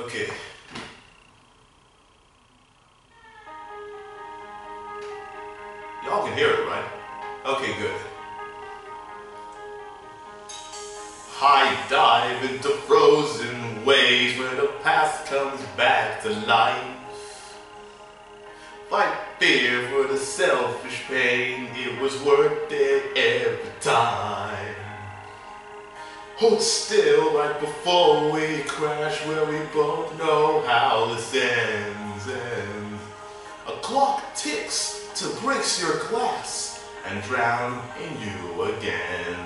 Okay. Y'all can hear it, right? Okay, good. High dive into frozen waves where the past comes back to life. Fight fear for the selfish pain, it was worth it every time. Hold still right before we crash where we both know how this ends. ends. A clock ticks to breaks your glass and drown in you again.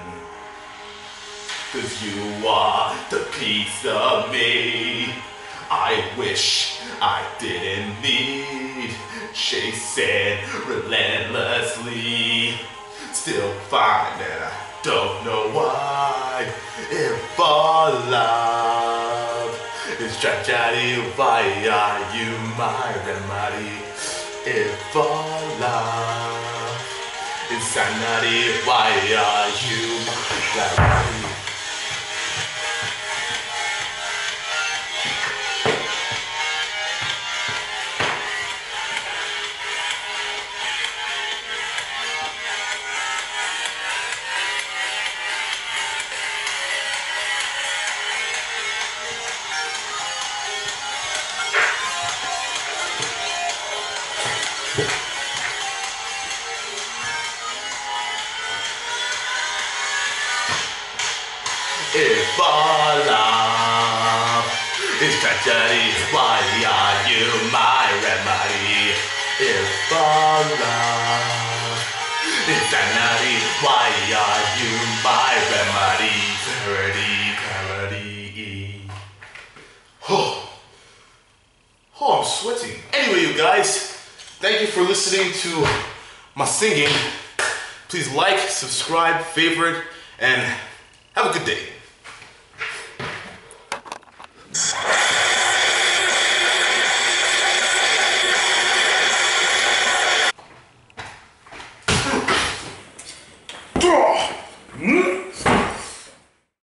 Cause you are the piece of me I wish I didn't need Chasing relentlessly Still find love is tragedy Why are you my remedy? If our love is sanity Why are you my remedy? If our love is tragedy, why are you my remedy? If our love is sanity, why are you my remedy? Clarity, clarity. Oh, oh, I'm sweating. Anyway, you guys, thank you for listening to my singing. Please like, subscribe, favorite, and have a good day.